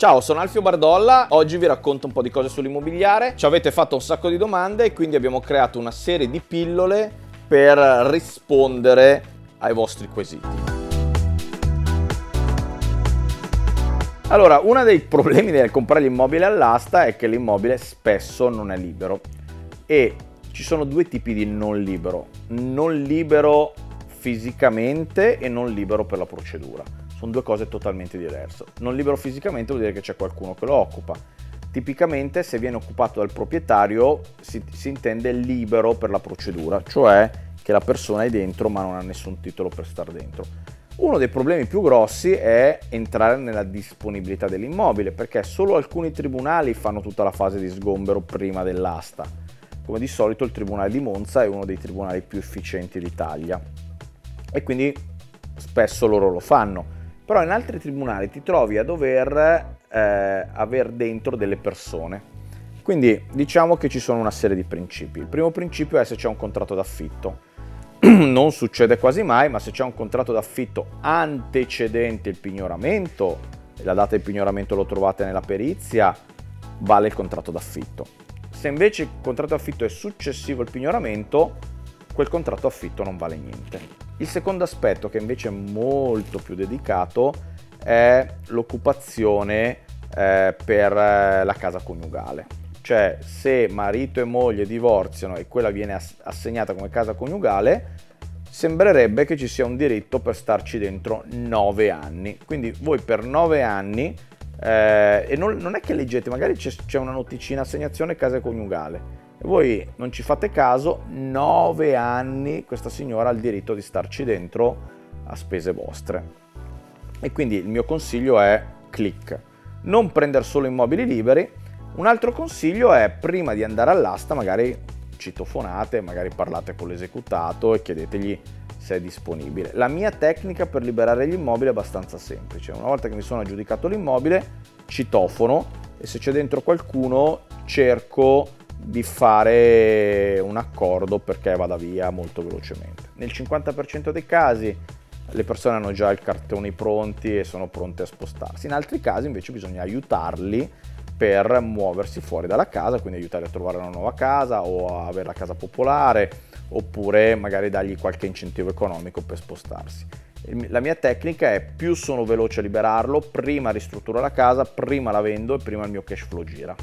Ciao, sono Alfio Bardolla, oggi vi racconto un po' di cose sull'immobiliare. Ci avete fatto un sacco di domande e quindi abbiamo creato una serie di pillole per rispondere ai vostri quesiti. Allora, uno dei problemi nel comprare l'immobile all'asta è che l'immobile spesso non è libero e ci sono due tipi di non libero. Non libero fisicamente e non libero per la procedura sono due cose totalmente diverse. Non libero fisicamente vuol dire che c'è qualcuno che lo occupa. Tipicamente se viene occupato dal proprietario si, si intende libero per la procedura, cioè che la persona è dentro ma non ha nessun titolo per stare dentro. Uno dei problemi più grossi è entrare nella disponibilità dell'immobile, perché solo alcuni tribunali fanno tutta la fase di sgombero prima dell'asta. Come di solito il Tribunale di Monza è uno dei tribunali più efficienti d'Italia e quindi spesso loro lo fanno però in altri tribunali ti trovi a dover eh, aver dentro delle persone. Quindi diciamo che ci sono una serie di principi. Il primo principio è se c'è un contratto d'affitto. non succede quasi mai, ma se c'è un contratto d'affitto antecedente il pignoramento, la data di pignoramento lo trovate nella perizia, vale il contratto d'affitto. Se invece il contratto d'affitto è successivo al pignoramento, quel contratto affitto non vale niente. Il secondo aspetto, che invece è molto più dedicato, è l'occupazione eh, per eh, la casa coniugale. Cioè, se marito e moglie divorziano e quella viene assegnata come casa coniugale, sembrerebbe che ci sia un diritto per starci dentro nove anni. Quindi voi per nove anni, eh, e non, non, è che leggete, magari c'è, c'è una noticina assegnazione casa coniugale e voi non ci fate caso, nove anni questa signora ha il diritto di starci dentro a spese vostre. E quindi il mio consiglio è click. Non prendere solo immobili liberi. Un altro consiglio è prima di andare all'asta magari citofonate, magari parlate con l'esecutato e chiedetegli se è disponibile. La mia tecnica per liberare gli immobili è abbastanza semplice. Una volta che mi sono aggiudicato l'immobile, citofono e se c'è dentro qualcuno cerco di fare un accordo perché vada via molto velocemente. Nel 50% dei casi le persone hanno già i cartoni pronti e sono pronte a spostarsi, in altri casi invece bisogna aiutarli per muoversi fuori dalla casa, quindi aiutarli a trovare una nuova casa o a avere la casa popolare oppure magari dargli qualche incentivo economico per spostarsi. La mia tecnica è più sono veloce a liberarlo, prima ristrutturo la casa, prima la vendo e prima il mio cash flow gira.